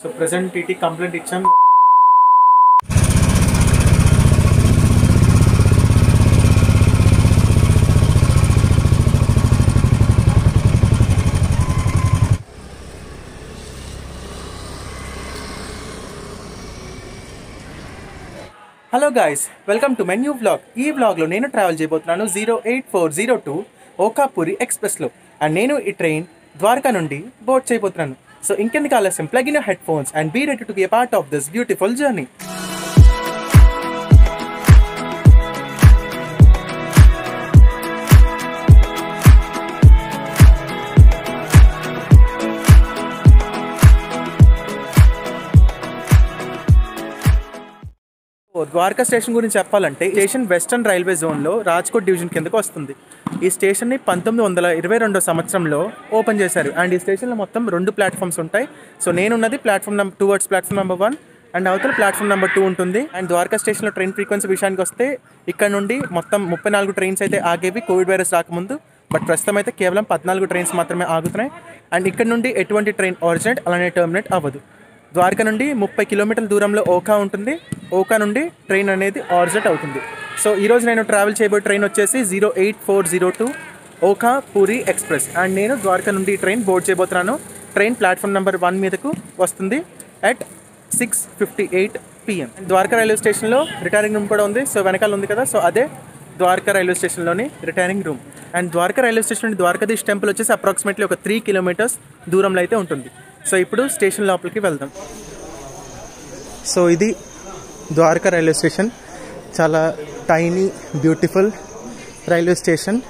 So present TT complaint ఇచ్చాం. Hello guys welcome to menu vlog ఈ వ్లాగ్లో నేను ట్రావెల్ చేయబోతున్నాను zero eight four zero two Okha Puri ఎక్స్ప్రెస్లో అండ్ నేను ఈ ట్రైన్ ద్వారకా నుండి బోర్డ్ చేయబోతున్నాను. So in Inkan Kala simple, plug in your headphones and be ready to be a part of this beautiful journey. Dwarka station గురించి చెప్పాలంటే station western railway జోన్లో Rajkot division కిందకు వస్తుంది. ఈ స్టేషన్ని పంతొమ్మిది వందల ఇరవై రెండో సంవత్సరంలో ఓపెన్ చేశారు. అండ్ ఈ స్టేషన్లో మొత్తం రెండు ప్లాట్ఫామ్స్ ఉంటాయి. So నేనున్నది platform number towards platform number one and అవతల ప్లాట్ఫామ్ నెంబర్ టూ ఉంటుంది. అండ్ ద్వారకా స్టేషన్లో ట్రైన్ ఫ్రీక్వెన్సీ విషయానికి వస్తే ఇక్కడ నుండి మొత్తం ముప్పై నాలుగు ట్రైన్స్ అయితే ఆగేవి కోవిడ్ వైరస్ రాకముందు. బట్ ప్రస్తుతం అయితే కేవలం పద్నాలుగు ట్రైన్స్ మాత్రమే ఆగుతున్నాయి. అండ్ ఇక్కడ నుండి ఎటువంటి ట్రైన్ ఆరిజినేట్ అలానే టర్మినేట్ అవ్వదు. ద్వారక నుండి ముప్పై కిలోమీటర్ల దూరంలో ఓకా ఉంటుంది. ఓకా నుండి ట్రైన్ అనేది ఆర్జెట్ అవుతుంది. సో ఈరోజు నేను ట్రావెల్ చేయబోయే ట్రైన్ వచ్చేసి zero eight four zero two Okha Puri express. And నేను ద్వారక నుండి ట్రైన్ బోర్డ్ చేయబోతున్నాను. ట్రైన్ ప్లాట్ఫామ్ నెంబర్ వన్ మీదకు వస్తుంది at six fifty eight PM. Dwarka railway స్టేషన్లో రిటైరింగ్ రూమ్ కూడా ఉంది. సో వెనకాల ఉంది కదా. సో అదే Dwarka railway స్టేషన్లోని retiring room. And Dwarka railway station నుండి ద్వారకాధీష్ టెంపుల్ వచ్చేసి అప్రాక్సిమేట్లీ ఒక త్రీ కిలోమీటర్స్ దూరంలో అయితే ఉంటుంది. సో ఇప్పుడు స్టేషన్ లోపలికి వెళ్దాం. సో ఇది ద్వారకా రైల్వే స్టేషన్. చాలా టైనీ బ్యూటిఫుల్ రైల్వే స్టేషన్.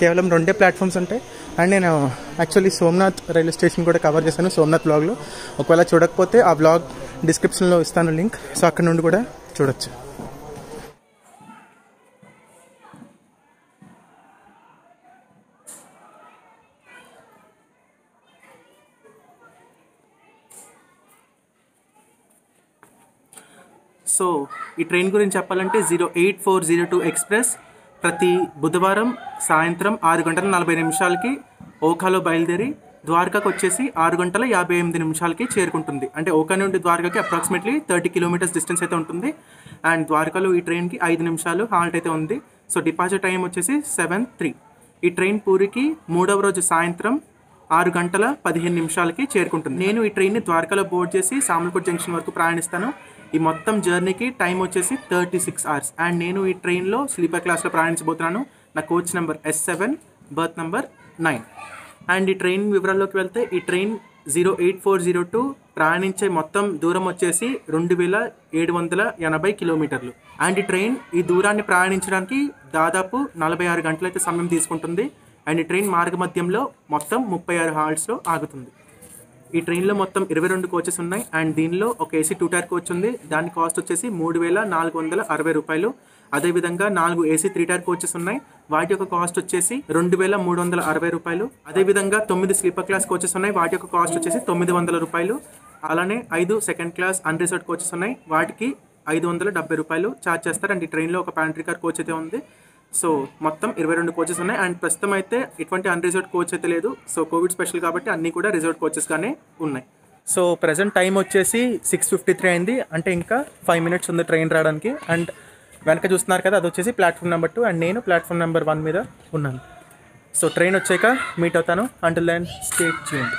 కేవలం రెండే ప్లాట్ఫామ్స్ ఉంటాయి. అండ్ నేను యాక్చువల్లీ సోమనాథ్ రైల్వే స్టేషన్ కూడా కవర్ చేశాను సోమనాథ్ బ్లాగ్లో ఒకవేళ చూడకపోతే ఆ బ్లాగ్ డిస్క్రిప్షన్లో ఇస్తాను లింక్. సో అక్కడ నుండి కూడా చూడొచ్చు. సో ఈ ట్రైన్ గురించి చెప్పాలంటే zero eight four zero two express ప్రతి బుధవారం సాయంత్రం ఆరు గంటల నలభై నిమిషాలకి ఓఖాలో బయలుదేరి ద్వారకాకు వచ్చేసి ఆరు గంటల యాభై ఎనిమిది నిమిషాలకి చేరుకుంటుంది. అంటే ఓకా నుండి ద్వారకాకి అప్రాక్సిమేట్లీ థర్టీ కిలోమీటర్స్ డిస్టెన్స్ అయితే ఉంటుంది. అండ్ ద్వారకాలో ఈ ట్రైన్కి ఐదు నిమిషాలు హాల్ట్ అయితే ఉంది. సో డిపాజిట్ టైం వచ్చేసి సెవెన్ త్రీ. ఈ ట్రైన్ పూరికి మూడవ రోజు సాయంత్రం ఆరు గంటల పదిహేను నిమిషాలకి చేరుకుంటుంది. నేను ఈ ట్రైన్ని ద్వారకాలో బోర్డ్ చేసి సామల్కోట్ జంక్షన్ వరకు ప్రయాణిస్తాను. ఈ మొత్తం జర్నీకి టైం వచ్చేసి థర్టీ సిక్స్ అవర్స్. అండ్ నేను ఈ ట్రైన్లో స్లీపర్ క్లాస్లో ప్రయాణించబోతున్నాను. నా coach number S seven berth number nine. And ఈ ట్రైన్ వివరాల్లోకి వెళ్తే ఈ train zero eight four zero two ప్రయాణించే మొత్తం దూరం వచ్చేసి రెండు వేల ఏడు వందల ఎనభై కిలోమీటర్లు. అండ్ ఈ ట్రైన్ ఈ దూరాన్ని ప్రయాణించడానికి దాదాపు నలభై ఆరు గంటలైతే సమయం తీసుకుంటుంది. అండ్ ఈ ట్రైన్ మార్గ మధ్యంలో మొత్తం ముప్పై ఆరు హాల్స్లో ఆగుతుంది. ఈ ట్రైన్లో మొత్తం ఇరవై రెండు కోచెస్ ఉన్నాయి. అండ్ దీనిలో ఒక ఏసీ టూ టైర్ కోచ్ ఉంది. దాని కాస్ట్ వచ్చేసి మూడు వేల నాలుగు వందల అరవై రూపాయలు. అదేవిధంగా నాలుగు ఏసీ త్రీ టైర్ కోచెస్ ఉన్నాయి. వాటి యొక్క కాస్ట్ వచ్చేసి రెండు వేల మూడు వందల అరవై రూపాయలు. అదేవిధంగా తొమ్మిది స్లీపర్ క్లాస్ కోచెస్ ఉన్నాయి. వాటి యొక్క కాస్ట్ వచ్చేసి తొమ్మిది వందల రూపాయలు. అలానే ఐదు సెకండ్ క్లాస్ అన్రిజర్వ్ కోచెస్ ఉన్నాయి. వాటికి ఐదు వందల డెబ్బై రూపాయలు ఛార్జ్ చేస్తారు. అండ్ ఈ ట్రైన్లో ఒక ప్యాంట్రీ కార్ కోచ్ అయితే ఉంది. సో మొత్తం ఇరవై రెండు కోచెస్ ఉన్నాయి. అండ్ ప్రస్తుతం అయితే ఎటువంటి అన్రిజర్వ్డ్ కోచ్ అయితే లేదు. సో కోవిడ్ స్పెషల్ కాబట్టి అన్నీ కూడా రిజర్వ్డ్ కోచెస్గానే ఉన్నాయి. సో ప్రజెంట్ టైం వచ్చేసి సిక్స్ ఫిఫ్టీ త్రీ అయింది. అంటే ఇంకా ఫైవ్ మినిట్స్ ఉంది ట్రైన్ రావడానికి. అండ్ వెనక చూస్తున్నారు కదా అది వచ్చేసి ప్లాట్ఫామ్ నెంబర్ టూ అండ్ నేను ప్లాట్ఫామ్ నెంబర్ వన్ మీద ఉన్నాను. సో ట్రైన్ వచ్చాక మీట్ అవుతాను. అండ్ దెన్ స్టేట్ చేయండి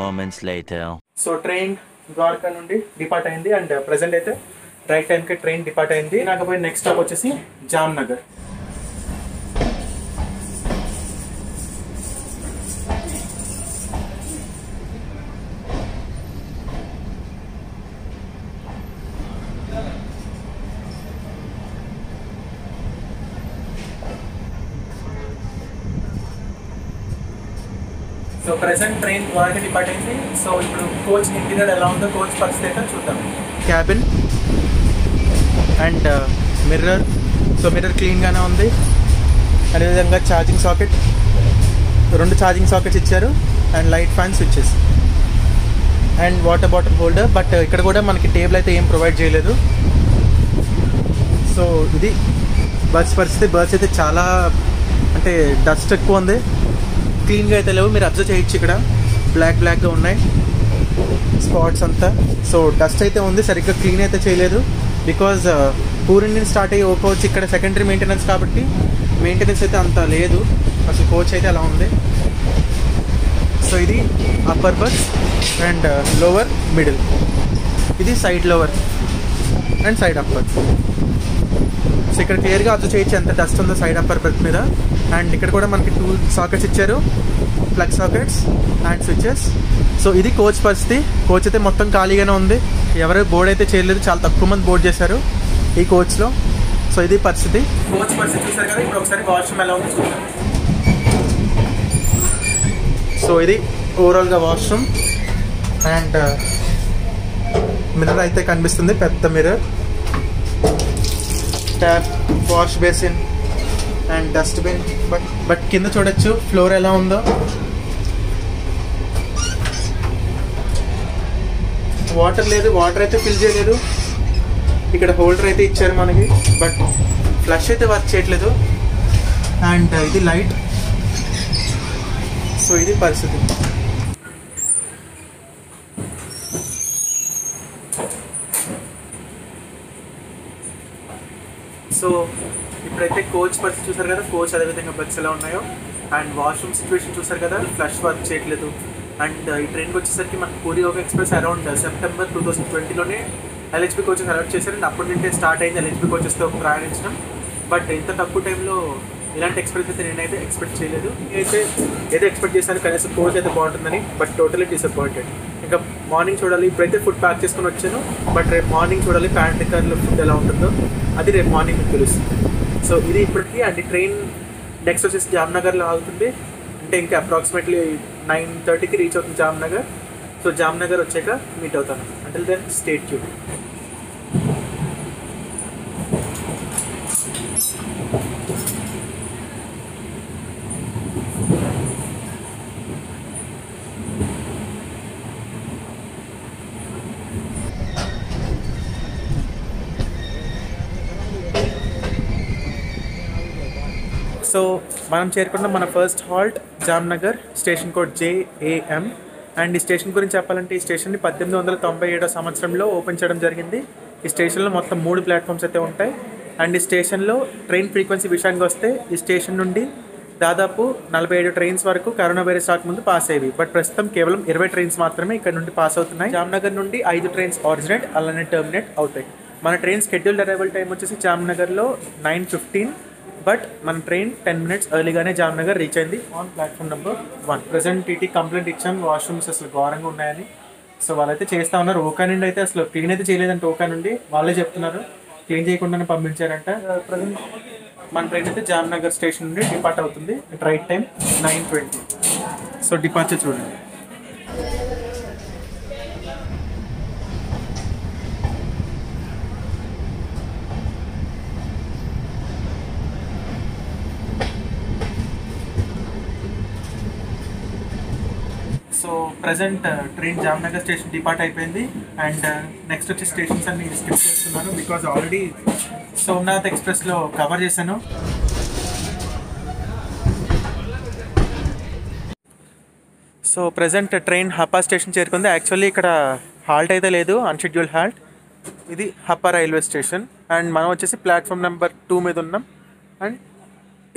moments later. So train Dwarka నుండి డిపార్ట్ అయింది అండ్ ప్రజెంట్ అయితే రైట్ టైంకి ట్రైన్ డిపార్ట్ అయింది నాకు పోయి నెక్స్ట్ స్టాప్ వచ్చేసి Jamnagar present train Dwarka depart అయింది సో ఇప్పుడు కోచ్ ఇంటీరియర్ ఎలా ఉందో కోచ్ పరిస్థితి అయితే చూద్దాం. Cabin and mirror so mirror క్లీన్గానే ఉంది. అదేవిధంగా ఛార్జింగ్ సాకెట్ రెండు ఛార్జింగ్ సాకెట్స్ ఇచ్చారు. And light fan switches and water bottle holder but ఇక్కడ కూడా మనకి టేబుల్ అయితే ఏం ప్రొవైడ్ చేయలేదు. సో ఇది బస్ పరిస్థితి. బస్ అయితే చాలా అంటే డస్ట్ ఎక్కువ ఉంది. క్లీన్గా అయితే లేవు. మీరు అబ్జర్వ్ చేయొచ్చు ఇక్కడ. బ్లాక్ బ్లాక్గా ఉన్నాయి. స్పాట్స్ అంతా. సో డస్ట్ అయితే ఉంది. సరిగ్గా క్లీన్ అయితే చేయలేదు. బికాజ్ పూరి నుంచి స్టార్ట్ అయ్యి ఓ కోచ్ ఇక్కడ సెకండరీ మెయింటెనెన్స్ కాబట్టి మెయింటెనెన్స్ అయితే అంత లేదు. అసలు కోచ్ అయితే అలా ఉంది. సో ఇది అప్పర్ బస్ అండ్ లోవర్ మిడిల్ ఇది side lower and side upper so ఇక్కడ క్లియర్గా అబ్జర్వ్ చేయొచ్చు. ఎంత డస్ట్ ఉందో సైడ్ అప్పర్ బెర్త్ మీద. అండ్ ఇక్కడ కూడా మనకి టూ సాకెట్స్ ఇచ్చారు. Plug sockets and switches so ఇది కోచ్ పరిస్థితి. కోచ్ అయితే మొత్తం ఖాళీగానే ఉంది. ఎవరు బోర్డ్ అయితే చేయలేదు. చాలా తక్కువ మంది బోర్డ్ చేశారు ఈ కోచ్లో సో ఇది పరిస్థితి. కోచ్ పరిస్థితి చూసారు కదా. ఇప్పుడు ఒకసారి వాష్రూమ్ ఎలా ఉంది చూద్దాం. సో ఇది ఓవరాల్గా వాష్రూమ్ అండ్ మిర్రర్ అయితే కనిపిస్తుంది. పెద్ద mirror tap wash basin and dustbin but but కింద చూడొచ్చు ఫ్లోర్ ఎలా ఉందో. వాటర్ లేదు వాటర్ అయితే ఫిల్ చేయలేదు. ఇక్కడ హోల్డర్ అయితే ఇచ్చారు మనకి బట్ ఫ్లష్ అయితే వర్క్ చేయట్లేదు. అండ్ ఇది లైట్ సో ఇది పరిస్థితి. సో ఇప్పుడైతే కోచ్ పరిస్థితి చూసారు కదా? కోచ్ అదేవిధంగా బస్సు ఎలా ఉన్నాయో? అండ్ వాష్రూమ్ సిచ్యువేషన్ చూసారు కదా? ఫ్లష్ వర్క్ చేయట్లేదు. అండ్ uh, ఈ ట్రైన్కి వచ్చేసరికి మనకు పూరి ఒక express around September two thousand ట్వంటీలోనే LHB coaches alert చేశారు. అండ్ అప్పటి నుండే స్టార్ట్ అయింది ఎల్హెచ్బి కోచెస్తో ప్రయాణించడం. బట్ ఇంత తక్కువ టైంలో ఇలాంటి ఎక్స్పీరియన్స్ అయితే నేనైతే ఎక్స్పెక్ట్ చేయలేదు. అయితే ఏదో ఎక్స్పెక్ట్ చేశాను కనీసం కోచ్ అయితే బాగుంటుందని బట్ టోటలీ డిసప్పాయింటెడ్ మార్నింగ్ చూడాలి. ఇప్పుడైతే ఫుడ్ ప్యాక్ చేసుకొని వచ్చాను. బట్ రేపు మార్నింగ్ చూడాలి. ప్యాంట్ కార్లో ఫుడ్ ఎలా ఉంటుందో. అది రేపు మార్నింగ్ మీకు తెలుస్తుంది. సో ఇది ఇప్పటికీ అండ్. ట్రైన్ నెక్స్ట్ వచ్చేసి జామ్నగర్లో ఆగుతుంది. అంటే ఇంకా అప్రాక్సిమేట్లీ నైన్ థర్టీకి రీచ్ అవుతుంది జామ్నగర్. సో జామ్నగర్ వచ్చాక మీట్ అవుతాను. అంటే దెన్ స్టేట్ క్యూ సో మనం చేరుకున్న మన first halt Jamnagar station code JAM. And ఈ స్టేషన్ గురించి చెప్పాలంటే ఈ స్టేషన్ని పద్దెనిమిది వందల తొంభై ఏడో సంవత్సరంలో ఓపెన్ చేయడం జరిగింది. ఈ స్టేషన్లో మొత్తం మూడు ప్లాట్ఫామ్స్ అయితే ఉంటాయి. అండ్ ఈ స్టేషన్లో ట్రైన్ ఫ్రీక్వెన్సీ విషయానికి వస్తే ఈ స్టేషన్ నుండి దాదాపు నలభై ఏడు ట్రైన్స్ వరకు కరోనా వైరస్ రాకముందు పాస్ అయ్యేవి. బట్ ప్రస్తుతం కేవలం ఇరవై ట్రైన్స్ మాత్రమే ఇక్కడ నుండి పాస్ అవుతున్నాయి. జామ్నగర్ నుండి ఐదు ట్రైన్స్ ఆరిజినేట్ అలానే టర్మినేట్ అవుతాయి. మన ట్రైన్ షెడ్యూల్డ్ అరైవల్ టైం వచ్చేసి జామ్నగర్లో నైన్ ఫిఫ్టీన్. బట్ మన ట్రైన్ టెన్ మినిట్స్ ఎర్లీగానే జామ్నగర్ రీచ్ అయింది. On platform number one present TT complaint ఇచ్చాను వాష్రూమ్స్ అసలు ఘోరంగా ఉన్నాయని. సో వాళ్ళైతే చేస్తా ఉన్నారు. ఓకా నుండి అయితే అసలు క్లీన్ అయితే చేయలేదంటే. ఓకా నుండి వాళ్ళే చెప్తున్నారు. క్లీన్ చేయకుండానే పంపించారంట. Uh, ప్రజెంట్ మన ట్రైన్ అయితే జామ్నగర్ స్టేషన్ నుండి డిపార్ట్ అవుతుంది. Right time nine twenty so departure చూడండి. So present train Jamnagar station depart అయిపోయింది. అండ్ నెక్స్ట్ uh, వచ్చే స్టేషన్స్ అన్ని స్కిప్ చేస్తున్నాను బికాజ్ ఆల్రెడీ సోమనాథ్ ఎక్స్ప్రెస్లో కవర్ చేశాను. So present train Hapa station చేరుకుంది. యాక్చువల్లీ ఇక్కడ హాల్ట్ అయితే లేదు అన్షెడ్యూల్ హాల్ట్ ఇది హప్పా రైల్వే స్టేషన్ అండ్ మనం వచ్చేసి ప్లాట్ఫామ్ నెంబర్ టూ మీద ఉన్నాం. అండ్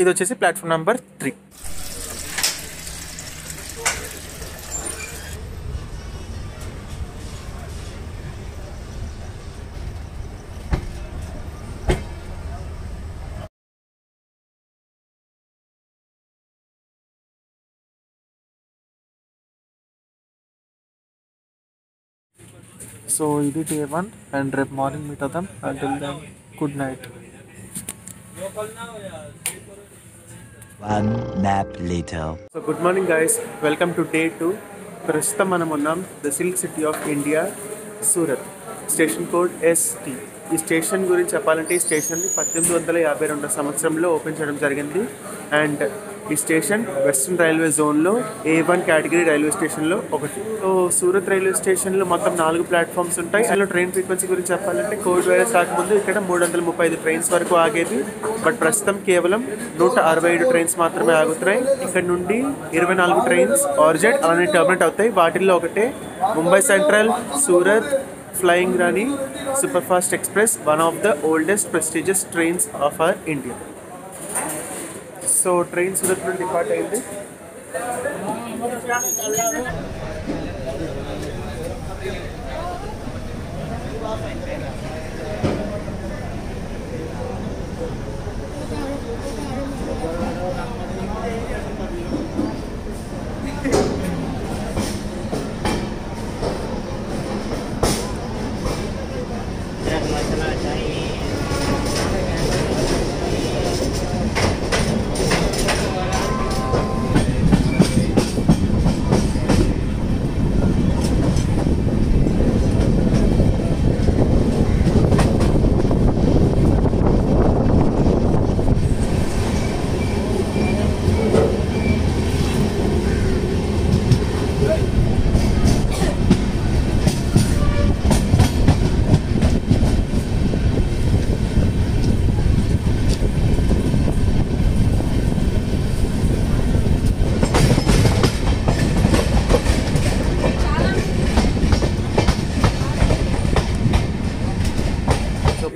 ఇది వచ్చేసి ప్లాట్ఫామ్ నెంబర్ త్రీ సో ఇది డే వన్ అండ్ రేపు మార్నింగ్ మీట్ అవుతాం. Until then good night One nap later. So good morning guys welcome to day two ప్రస్తుతం మనం ఉన్నాం the silk city of India Surat station code ST ఈ station గురించి చెప్పాలంటే ఈ స్టేషన్ని పద్దెనిమిది వందల యాభై రెండో సంవత్సరంలో ఓపెన్ చేయడం జరిగింది. అండ్ ఈ స్టేషన్ వెస్ట్రన్ రైల్వే జోన్లో ఏ వన్ కేటగిరీ రైల్వే స్టేషన్లో ఒకటి. సో సూరత్ రైల్వే స్టేషన్లో మొత్తం నాలుగు ప్లాట్ఫామ్స్ ఉంటాయి. అందులో ట్రైన్ ఫ్రీక్వెన్సీ గురించి చెప్పాలంటే కోవిడ్ వైరస్ రాకముందు ఇక్కడ మూడు వందల ముప్పై ఐదు ట్రైన్స్ వరకు ఆగేది బట్ ప్రస్తుతం కేవలం నూట అరవై ఏడు ట్రైన్స్ మాత్రమే ఆగుతున్నాయి. ఇక్కడ నుండి ఇరవై నాలుగు ట్రైన్స్ ఆర్జెడ్ అలానే టర్మినేట్ అవుతాయి. వాటిల్లో ఒకటే Mumbai central Surat flying Rani super fast express one of the oldest prestigious trains of our India. So train Surat నుండి డిపార్ట్ అయింది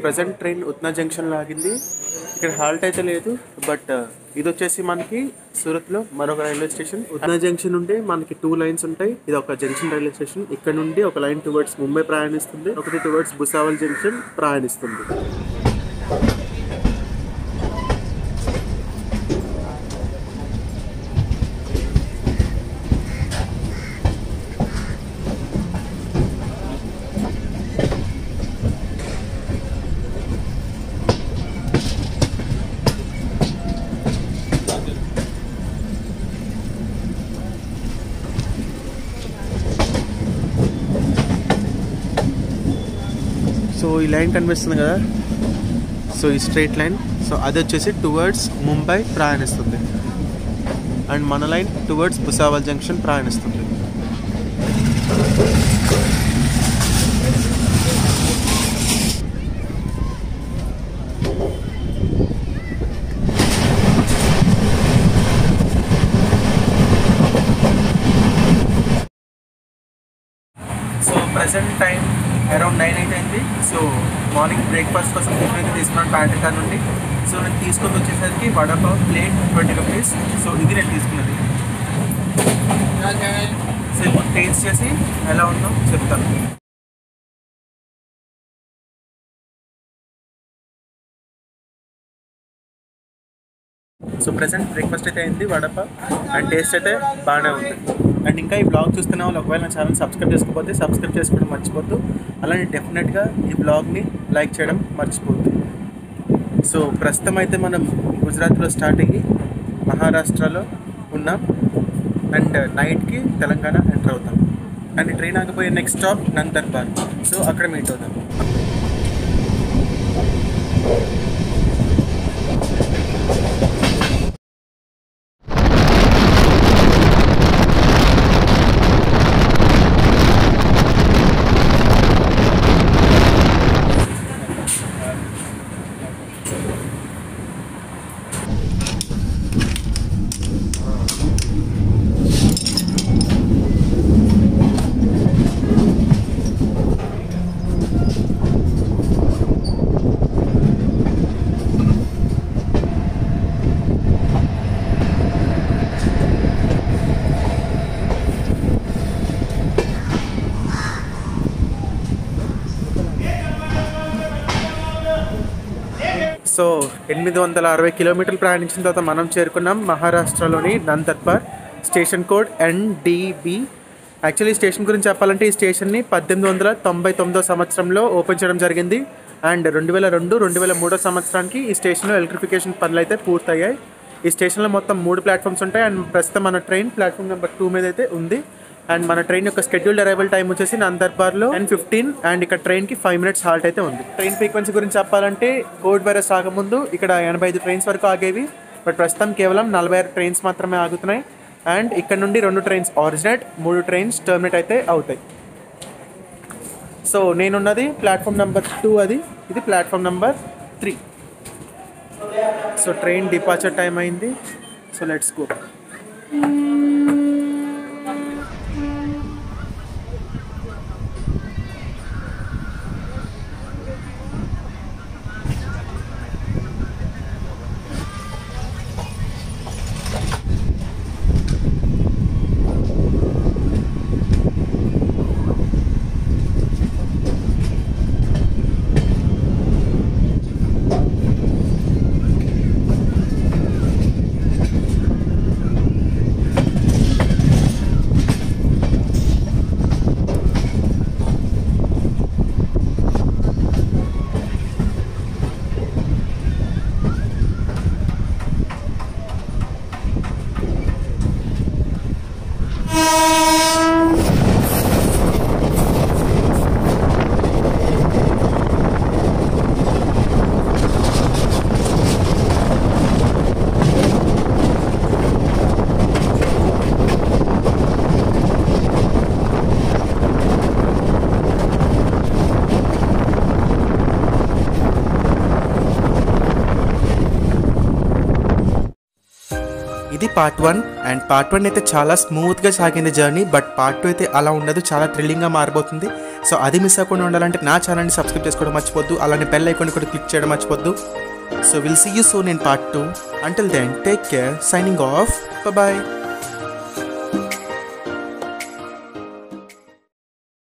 ప్రజెంట్ ట్రైన్ ఉత్నా జంక్షన్లో ఆగింది. ఇక్కడ హాల్ట్ అయితే లేదు బట్ uh, ఇది వచ్చేసి మనకి సూరత్లో మరొక రైల్వే స్టేషన్ ఉత్నా జంక్షన్ నుండి మనకి టూ లైన్స్ ఉంటాయి. ఇది ఒక జంక్షన్ రైల్వే స్టేషన్ ఇక్కడ నుండి ఒక లైన్ టువర్డ్స్ ముంబై ప్రయాణిస్తుంది. ఒకటి టువర్డ్స్ భుసావల్ జంక్షన్ ప్రయాణిస్తుంది. ఈ లైన్ కనిపిస్తుంది కదా? సో ఈ స్ట్రైట్ లైన్ సో అది వచ్చేసి టువర్డ్స్ ముంబై ప్రయాణిస్తుంది. అండ్ మన లైన్ టువర్డ్స్ భుసావల్ జంక్షన్ ప్రయాణిస్తుంది so present time around nine అయితే అయింది సో మార్నింగ్ బ్రేక్ఫాస్ట్ కోసం టిఫిన్ అయితే తీసుకున్నాను ప్యాంటకా నుండి. సో నేను తీసుకొని వచ్చేసరికి vada pav plate twenty rupees. So ఇది నేను తీసుకున్నది. సో ఇప్పుడు టేస్ట్ చేసి ఎలా ఉందో చెప్తాను. సో ప్రజెంట్ బ్రేక్ఫాస్ట్ అయితే అయింది వడప అండ్ టేస్ట్ అయితే బాగానే ఉంది. అండ్ ఇంకా ఈ బ్లాగ్ చూస్తున్న వాళ్ళు ఒకవేళ నా ఛానల్ సబ్స్క్రైబ్ చేసుకోకపోతే సబ్స్క్రైబ్ చేసుకోవడం మర్చిపోద్దు. అలానే డెఫినెట్గా ఈ బ్లాగ్ని లైక్ చేయడం మర్చిపోద్దు సో ప్రస్తుతం అయితే మనం గుజరాత్లో స్టార్ట్ అయ్యి మహారాష్ట్రలో ఉన్నాం. అండ్ నైట్కి uh, తెలంగాణ ఎంటర్ అవుతాం. అండ్ ట్రైన్ ఆగిపోయే నెక్స్ట్ స్టాప్ నందర్బార్. సో అక్కడ మీట్ అవుతాం. సో ఎనిమిది వందల అరవై కిలోమీటర్లు ప్రయాణించిన తర్వాత మనం చేరుకున్నాం మహారాష్ట్రలోని Nandurbar station code NDB actually station గురించి చెప్పాలంటే ఈ స్టేషన్ని పద్దెనిమిది వందల తొంభై తొమ్మిదో సంవత్సరంలో ఓపెన్ చేయడం జరిగింది. అండ్ రెండు వేల రెండు రెండు వేల మూడో సంవత్సరానికి ఈ స్టేషన్లో ఎలక్ట్రిఫికేషన్ పనులు అయితే పూర్తయ్యాయి. ఈ స్టేషన్లో మొత్తం మూడు ప్లాట్ఫామ్స్ ఉంటాయి. అండ్ ప్రస్తుతం మన ట్రైన్ ప్లాట్ఫామ్ నెంబర్ టూ మీద అయితే ఉంది. అండ్ మన ట్రైన్ యొక్క షెడ్యూల్డ్ అరైవల్ టైం వచ్చేసి నందర్బార్లో టెన్ ఫిఫ్టీన్ అండ్ ఇక్కడ ట్రైన్కి ఫైవ్ మినిట్స్ హాల్ట్ అయితే ఉంది. ట్రైన్ ఫ్రీక్వెన్సీ గురించి చెప్పాలంటే కోవిడ్ వైరస్ రాకముందు ఇక్కడ ఎనభై ఐదు ట్రైన్స్ వరకు ఆగేవి. బట్ ప్రస్తుతం కేవలం నలభై ఆరు ట్రైన్స్ మాత్రమే ఆగుతున్నాయి. అండ్ ఇక్కడ నుండి రెండు ట్రైన్స్ ఆరిజినేట్ మూడు ట్రైన్స్ టర్మినేట్ అయితే అవుతాయి. సో నేనున్నది ప్లాట్ఫామ్ నెంబర్ టూ అది. ఇది platform number three so train departure time అయింది. సో లెట్స్ గో ఇది part one and part one అయితే చాలా స్మూత్గా సాగింది జర్నీ బట్ పార్ట్ టూ అయితే అలా ఉండదు చాలా థ్రిల్లింగ్గా మారిపోతుంది సో అది మిస్ అవ్వకుండా ఉండాలంటే నా ఛానల్ని సబ్స్క్రైబ్ చేసుకోవడం మర్చిపోద్దు అలానే బెల్ ఐకాన్ కూడా క్లిక్ చేయడం మర్చిపోద్దు so will see you soon in part two until then take care signing off bye